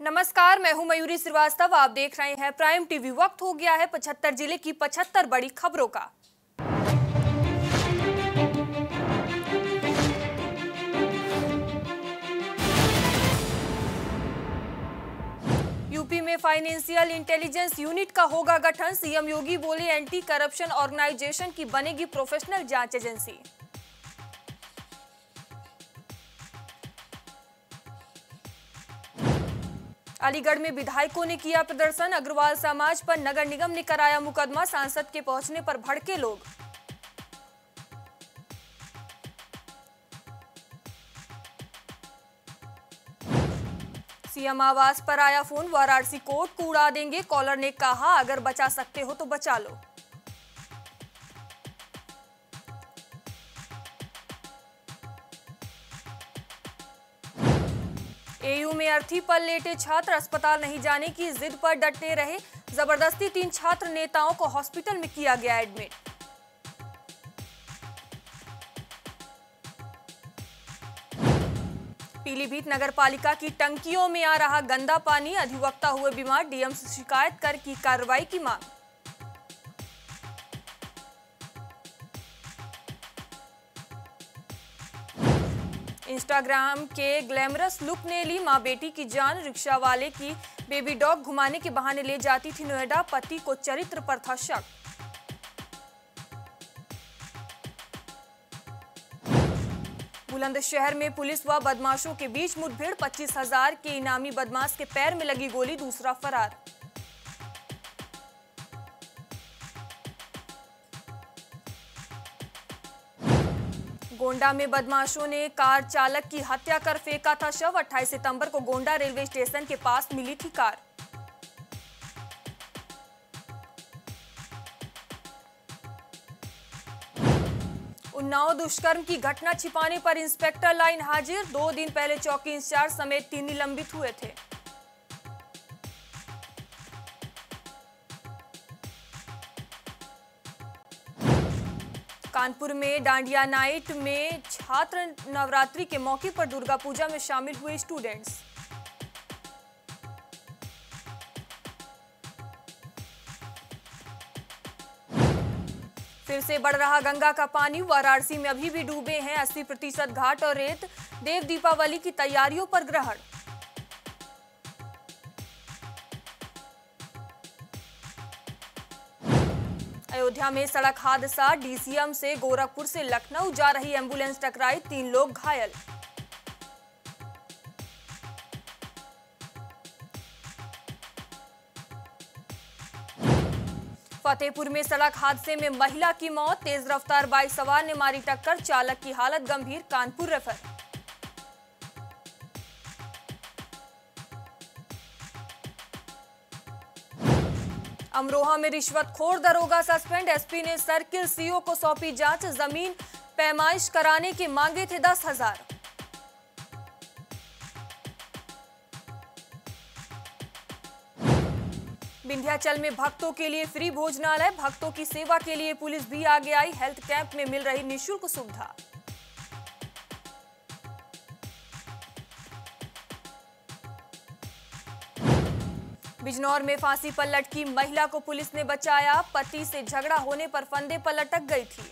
नमस्कार, मैं हूँ मयूरी श्रीवास्तव, आप देख रहे हैं प्राइम टीवी। वक्त हो गया है पचहत्तर ज़िले की पचहत्तर बड़ी खबरों का। यूपी में फाइनेंशियल इंटेलिजेंस यूनिट का होगा गठन, सीएम योगी बोले एंटी करप्शन ऑर्गेनाइजेशन की बनेगी प्रोफेशनल जाँच एजेंसी। अलीगढ़ में विधायकों ने किया प्रदर्शन। अग्रवाल समाज पर नगर निगम ने कराया मुकदमा। सांसद के पहुँचने पर भड़के लोग। सीएम आवास पर आया फ़ोन। वाराणसी कोर्ट कूड़ा देंगे। कॉलर ने कहा, अगर बचा सकते हो तो बचा लो। एयू में अर्थी पर लेटे छात्र अस्पताल नहीं जाने की जिद पर डटे रहे ज़बरदस्ती तीन छात्र नेताओं को हॉस्पिटल में किया गया एडमिट। पीलीभीत नगर पालिका की टंकियों में आ रहा गंदा पानी, अधिवक्ता हुए बीमार, डीएम से शिकायत कर की कार्रवाई की मांग। इंस्टाग्राम के ग्लैमरस लुक ने ली माँ बेटी की जान। रिक्शा वाले की बेबी डॉग घुमाने के बहाने ले जाती थी नोएडा। पति को चरित्र पर था शक। बुलंदशहर में पुलिस व बदमाशों के बीच मुठभेड़। पच्चीस हज़ार के इनामी बदमाश के पैर में लगी गोली, दूसरा फरार। गोंडा में बदमाशों ने कार चालक की हत्या कर फेंका था शव। 28 सितंबर को गोंडा रेलवे स्टेशन के पास मिली थी कार। उन्नाव दुष्कर्म की घटना छिपाने पर इंस्पेक्टर लाइन हाजिर। दो दिन पहले चौकी इंचार्ज समेत तीन निलंबित हुए थे। कानपुर में डांडिया नाइट में छात्र नवरात्रि के मौके पर दुर्गा पूजा में शामिल हुए स्टूडेंट्स फिर से बढ़ रहा गंगा का पानी, वाराणसी में अभी भी डूबे हैं 80 प्रतिशत घाट और रेत। देव दीपावली की तैयारियों पर ग्रहण। अयोध्या में सड़क हादसा। डीसीएम से गोरखपुर से लखनऊ जा रही एंबुलेंस टकराई, तीन लोग घायल। फतेहपुर में सड़क हादसे में महिला की मौत, तेज रफ्तार बाइक सवार ने मारी टक्कर, चालक की हालत गंभीर, कानपुर रेफर। अमरोहा में रिश्वतखोर दरोगा सस्पेंड। एसपी ने सर्किल सीओ को सौंपी जाँच। ज़मीन पैमाइश कराने के मांगे थे दस हज़ार। विंध्याचल में भक्तों के लिए फ्री भोजनालय, भक्तों की सेवा के लिए पुलिस भी आगे आई। हेल्थ कैंप में मिल रही निशुल्क सुविधा। बिजनौर में फांसी पर लटकी महिला को पुलिस ने बचाया। पति से झगड़ा होने पर फंदे पर लटक गई थी।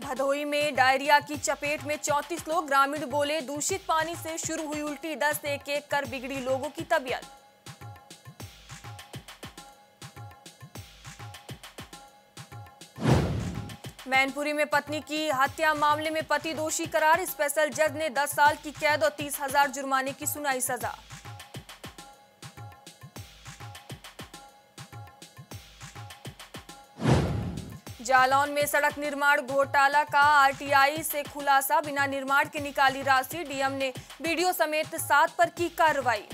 भदोई में डायरिया की चपेट में 34 लोग ग्रामीण बोले, दूषित पानी से शुरू हुई उल्टी दस्त एक एक कर बिगड़ी लोगों की तबीयत। मैनपुरी में पत्नी की हत्या मामले में पति दोषी करार। स्पेशल जज ने 10 साल की कैद और तीस हज़ार जुर्माने की सुनाई सजा। जालौन में सड़क निर्माण घोटाला का आरटीआई से खुलासा। बिना निर्माण के निकाली राशि, डीएम ने वीडियो समेत सात पर की कार्रवाई।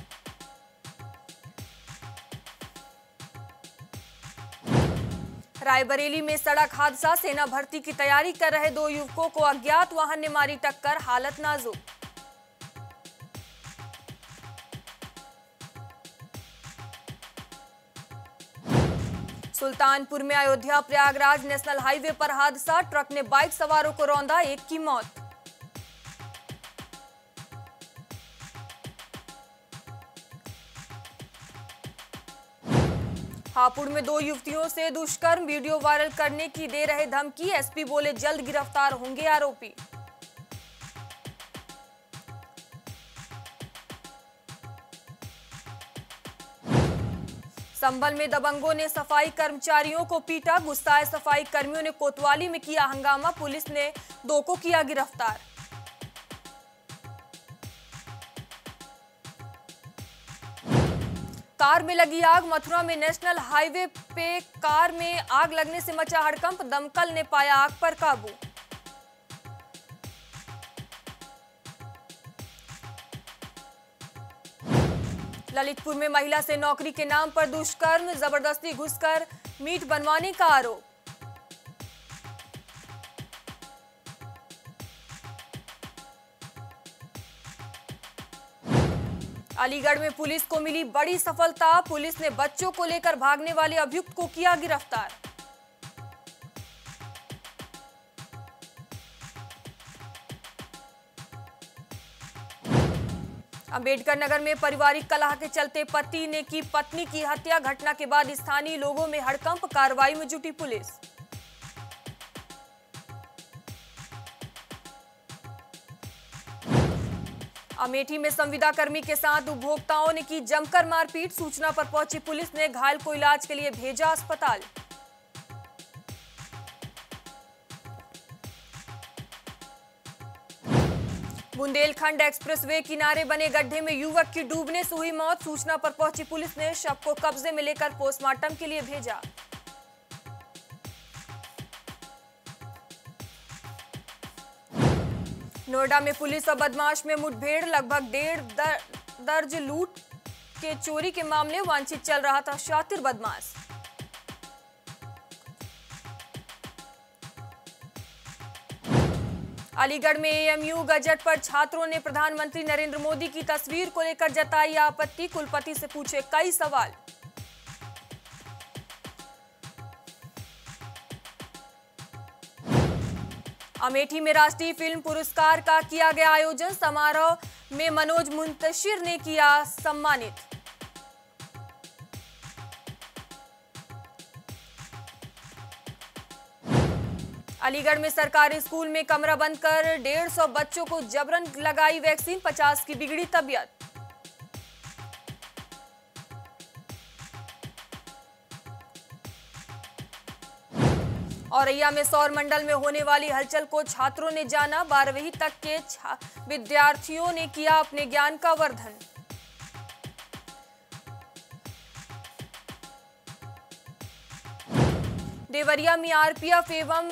रायबरेली में सड़क हादसा। सेना भर्ती की तैयारी कर रहे दो युवकों को अज्ञात वाहन ने मारी टक्कर, हालत नाजुक। सुल्तानपुर में अयोध्या प्रयागराज नेशनल हाईवे पर हादसा। ट्रक ने बाइक सवारों को रौंदा, एक की मौत। हापुड़ में दो युवतियों से दुष्कर्म वीडियो वायरल करने की दे रहे धमकी। एसपी बोले, जल्द गिरफ़्तार होंगे आरोपी। संभल में दबंगों ने सफ़ाई कर्मचारियों को पीटा, गुस्साए सफ़ाई कर्मियों ने कोतवाली में किया हंगामा, पुलिस ने दो को किया गिरफ़्तार। कार में लगी आग। मथुरा में नेशनल हाईवे पे कार में आग लगने से मचा हड़कंप। दमकल ने पाया आग पर काबू। ललितपुर में महिला से नौकरी के नाम पर दुष्कर्म। ज़बरदस्ती घुसकर मीट बनवाने का आरोप। अलीगढ़ में पुलिस को मिली बड़ी सफलता। पुलिस ने बच्चों को लेकर भागने वाले अभियुक्त को किया गिरफ़्तार। अंबेडकर नगर में पारिवारिक कलह के चलते पति ने की पत्नी की हत्या। घटना के बाद स्थानीय लोगों में हड़कंप, कार्रवाई में जुटी पुलिस। अमेठी में संविदा कर्मी के साथ उपभोक्ताओं ने की जमकर मारपीट। सूचना पर पहुँची पुलिस ने घायल को इलाज के लिए भेजा अस्पताल। बुंदेलखंड एक्सप्रेसवे किनारे बने गड्ढे में युवक की डूबने से हुई मौत। सूचना पर पहुँची पुलिस ने शव को कब्जे में लेकर पोस्टमार्टम के लिए भेजा। नोएडा में पुलिस और बदमाश में मुठभेड़ लगभग डेढ़ दर, दर्ज लूट के चोरी के मामले वांछित चल रहा था। शातिर बदमाश। अलीगढ़ में एएमयू गजट पर छात्रों ने प्रधानमंत्री नरेंद्र मोदी की तस्वीर को लेकर जताई आपत्ति। कुलपति से पूछे कई सवाल। अमेठी में राष्ट्रीय फ़िल्म पुरस्कार का किया गया आयोजन। समारोह में मनोज मुंतशिर ने किया सम्मानित। अलीगढ़ में सरकारी स्कूल में कमरा बंद कर डेढ़ सौ बच्चों को जबरन लगाई वैक्सीन, पचास की बिगड़ी तबियत। औरैया में सौर मंडल में होने वाली हलचल को छात्रों ने जाना। बारहवीं तक के विद्यार्थियों ने किया अपने ज्ञान का वर्धन। देवरिया में आरपीएफ एवं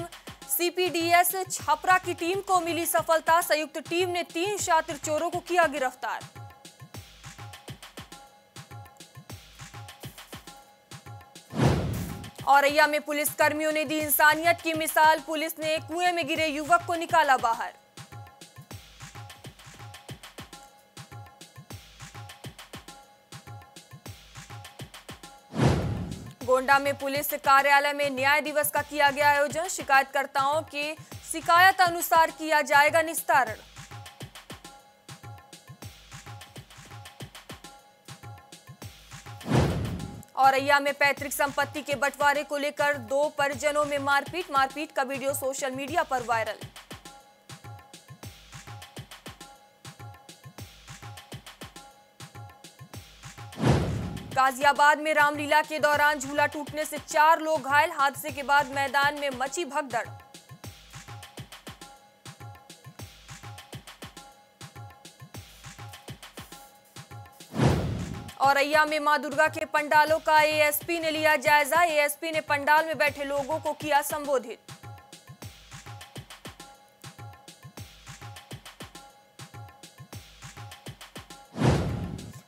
सीपीडीएस छपरा की टीम को मिली सफलता। संयुक्त टीम ने तीन छात्र चोरों को किया गिरफ़्तार। औरैया में पुलिस कर्मियों ने दी इंसानियत की मिसाल। पुलिस ने कुएँ में गिरे युवक को निकाला बाहर। गोंडा में पुलिस कार्यालय में न्याय दिवस का किया गया आयोजन। शिकायतकर्ताओं की शिकायत अनुसार किया जाएगा निस्तारण। औरैया में पैतृक संपत्ति के बंटवारे को लेकर दो परिजनों में मारपीट मारपीट का वीडियो सोशल मीडिया पर वायरल। गाजियाबाद में रामलीला के दौरान झूला टूटने से चार लोग घायल, हादसे के बाद मैदान में मची भगदड़। औरैया में माँ दुर्गा के पंडालों का एएसपी ने लिया जायजा। एएसपी ने पंडाल में बैठे लोगों को किया संबोधित।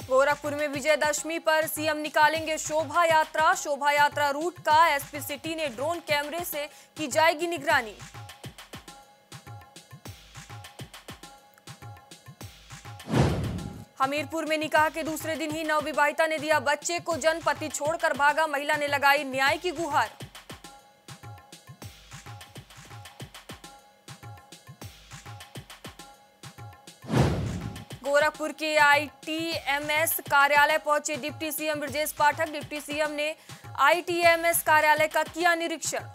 गोरखपुर में विजयदशमी पर सीएम निकालेंगे शोभा यात्रा शोभा यात्रा रूट का एसपी सिटी ने ड्रोन कैमरे से की जाएगी निगरानी। हमीरपुर में निकाह के दूसरे दिन ही नवविवाहिता ने दिया बच्चे को जन्म पति छोड़कर भागा। महिला ने लगाई न्याय की गुहार। गोरखपुर के आईटीएमएस कार्यालय पहुँचे deputy CM Brajesh Pathak. Deputy CM ने आईटीएमएस कार्यालय का किया निरीक्षण।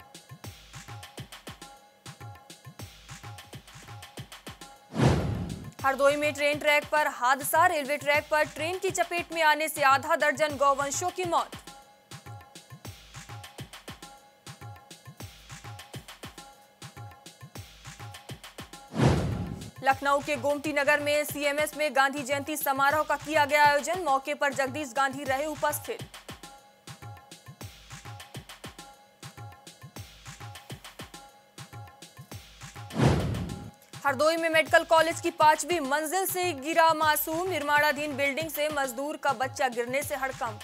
हरदोई में ट्रेन ट्रैक पर हादसा, रेलवे ट्रैक पर ट्रेन की चपेट में आने से आधा दर्जन गौवंशों की मौत। लखनऊ के गोमती नगर में सीएमएस में गांधी जयंती समारोह का किया गया आयोजन। मौके पर जगदीश गांधी रहे उपस्थित। हरदोई में मेडिकल कॉलेज की पांचवी मंजिल से गिरा मासूम। निर्माणाधीन बिल्डिंग से मजदूर का बच्चा गिरने से हड़कम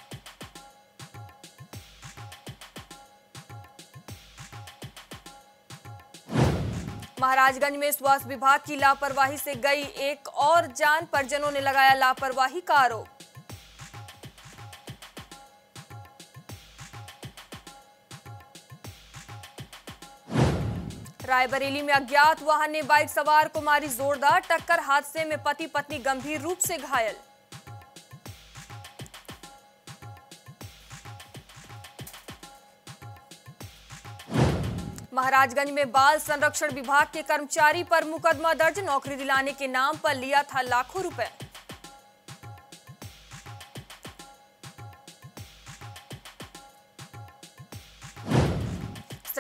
महाराजगंज में स्वास्थ्य विभाग की लापरवाही से गई एक और जान। परिजनों ने लगाया लापरवाही का आरोप। रायबरेली में अज्ञात वाहन ने बाइक सवार को मारी जोरदार टक्कर, हादसे में पति पत्नी गंभीर रूप से घायल। महाराजगंज में बाल संरक्षण विभाग के कर्मचारी पर मुकदमा दर्ज, नौकरी दिलाने के नाम पर लिया था लाखों रुपए।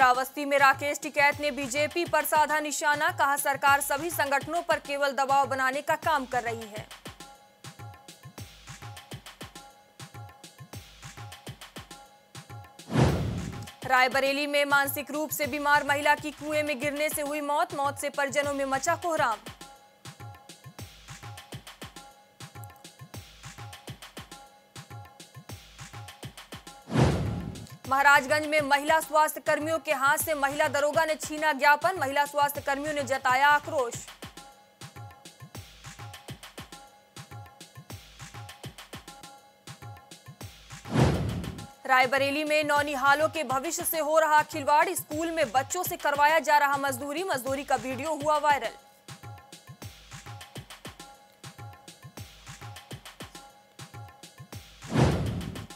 श्रावस्ती में राकेश टिकैत ने बीजेपी पर साधा निशाना, कहा सरकार सभी संगठनों पर केवल दबाव बनाने का काम कर रही है। रायबरेली में मानसिक रूप से बीमार महिला की कुएँ में गिरने से हुई मौत मौत से परिजनों में मचा कोहराम। महाराजगंज में महिला स्वास्थ्य कर्मियों के हाथ से महिला दरोगा ने छीना ज्ञापन। महिला स्वास्थ्य कर्मियों ने जताया आक्रोश। रायबरेली में नौनिहालों के भविष्य से हो रहा खिलवाड़। स्कूल में बच्चों से करवाया जा रहा मजदूरी। मजदूरी का वीडियो हुआ वायरल।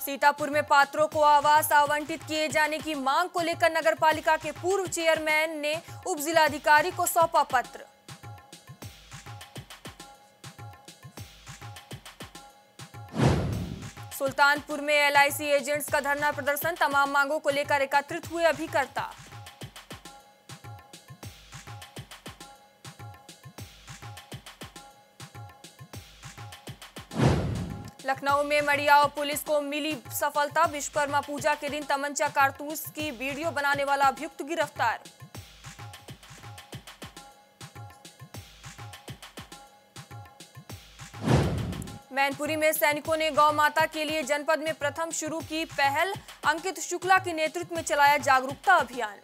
सीतापुर में पात्रों को आवास आवंटित किए जाने की मांग को लेकर नगरपालिका के पूर्व चेयरमैन ने उप जिलाधिकारी को सौंपा पत्र। सुल्तानपुर में एलआईसी एजेंट्स का धरना प्रदर्शन, तमाम मांगों को लेकर एकत्रित हुए अभिकर्ता। लखनऊ में मड़ियाओ पुलिस को मिली सफलता। विश्वकर्मा पूजा के दिन तमंचा कारतूस की वीडियो बनाने वाला अभियुक्त गिरफ़्तार। मैनपुरी में सैनिकों ने गौ माता के लिए जनपद में प्रथम शुरू की पहल। अंकित शुक्ला के नेतृत्व में चलाया जागरूकता अभियान।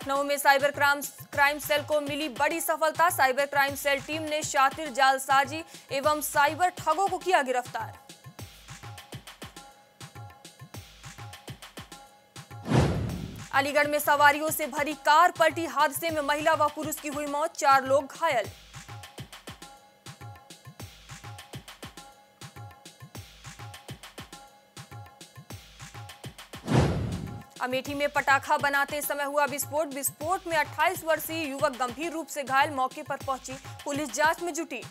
लखनऊ में साइबर क्राइम क्राइम सेल को मिली बड़ी सफलता। साइबर क्राइम सेल टीम ने शातिर जालसाजी एवं साइबर ठगों को किया गिरफ़्तार। अलीगढ़ में सवारियों से भरी कार पलटी हादसे में महिला व पुरुष की हुई मौत, चार लोग घायल। अमेठी में पटाखा बनाते समय हुआ विस्फोट। विस्फोट में 28 वर्षीय युवक गंभीर रूप से घायल मौके पर पहुँची। पुलिस जाँच में जुटी।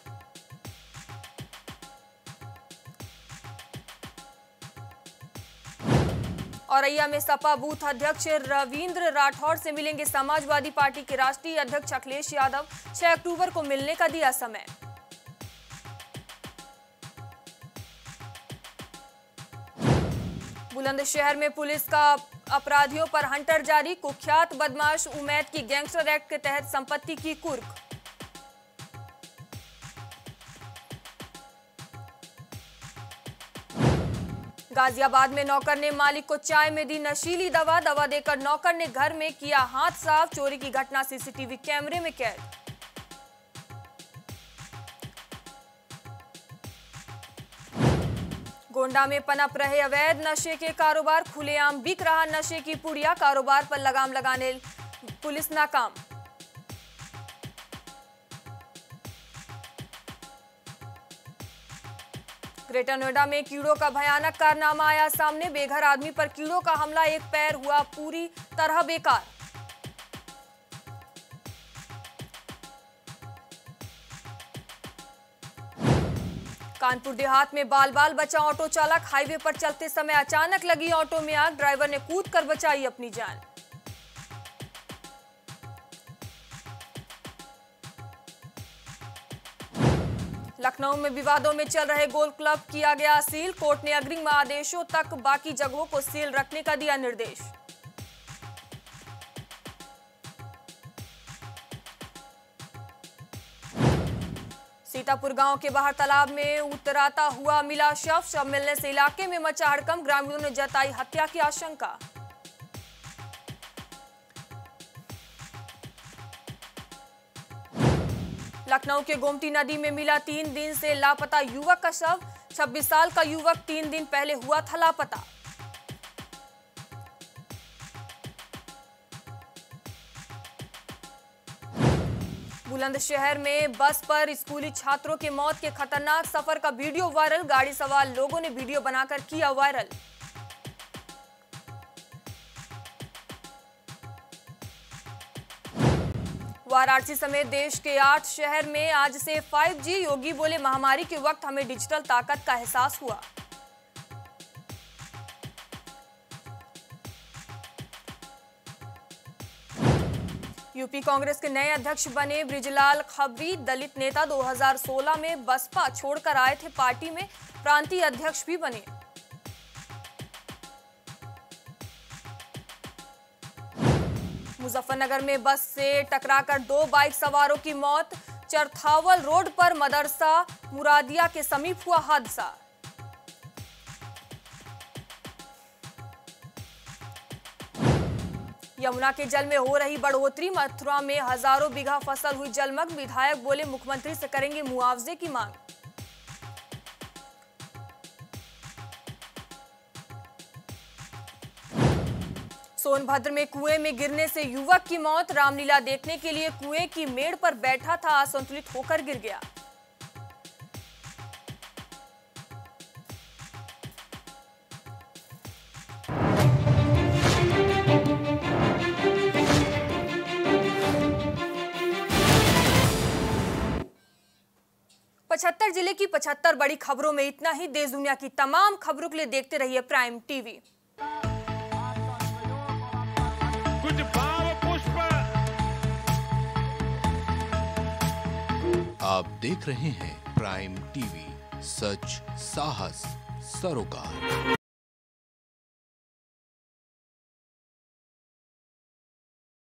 औरैया में सपा बूथ अध्यक्ष रविंद्र राठौर से मिलेंगे समाजवादी पार्टी के राष्ट्रीय अध्यक्ष अखिलेश यादव। 6 अक्टूबर को मिलने का दिया समय। बुलंदशहर में पुलिस का अपराधियों पर हंटर जारी, कुख्यात बदमाश उमैद की गैंगस्टर एक्ट के तहत संपत्ति की कुर्क। गाजियाबाद में नौकर ने मालिक को चाय में दी नशीली दवा दवा देकर नौकर ने घर में किया हाथ साफ़, चोरी की घटना, सीसीटीवी कैमरे में कैद। गोंडा में पनप रहे अवैध नशे के कारोबार, खुलेआम बिक रहा नशे की पुड़िया, कारोबार पर लगाम लगाने, पुलिस नाकाम। ग्रेटर नोएडा में कीड़ों का भयानक कारनामा आया सामने, बेघर आदमी पर कीड़ों का हमला, एक पैर हुआ पूरी तरह बेकार। कानपुर देहात में बाल बाल बचा ऑटो चालक हाईवे पर चलते समय अचानक लगी ऑटो में आग। ड्राइवर ने कूद कर बचाई अपनी जान। लखनऊ में विवादों में चल रहे गोल क्लब किया गया सील। कोर्ट ने अग्रिम आदेशों तक बाकी जगहों को सील रखने का दिया निर्देश। सीतापुर गाँव के बाहर तालाब में उतराता हुआ मिला शव। शव मिलने से इलाके में मचा हड़कम ग्रामीणों ने जताई हत्या की आशंका। लखनऊ के गोमती नदी में मिला तीन दिन से लापता युवक का शव। 26 साल का युवक तीन दिन पहले हुआ था लापता। बुलंदशहर में बस पर स्कूली छात्रों के मौत के खतरनाक सफ़र का वीडियो वायरल। गाड़ी सवार लोगों ने वीडियो बनाकर किया वायरल। वाराणसी समेत देश के आठ शहर में आज से 5G योगी बोले महामारी के वक्त हमें डिजिटल ताकत का एहसास हुआ। यूपी कांग्रेस के नए अध्यक्ष बने ब्रिजलाल खबरी दलित नेता 2016 में बसपा छोड़कर आए थे पार्टी में, प्रांतीय अध्यक्ष भी बने। मुजफ्फरनगर में बस से टकराकर दो बाइक सवारों की मौत, चरथावल रोड पर मदरसा, मुरादिया के समीप हुआ हादसा। यमुना के जल में हो रही बढ़ोतरी, मथुरा में हज़ारों बीघा फ़सल हुई जलमग्न। विधायक बोले, मुख्यमंत्री से करेंगे मुआवजे की मांग। सोनभद्र में कुएँ में गिरने से युवक की मौत, रामलीला देखने के लिए कुएँ की मेड़ पर बैठा था, असंतुलित होकर गिर गया। पचहत्तर ज़िले की पचहत्तर बड़ी खबरों में इतना ही। देश दुनिया की तमाम खबरों के लिए देखते रहिए प्राइम टीवी। कुछ भाव पुष्प। आप देख रहे हैं प्राइम टीवी। सच साहस सरोकार।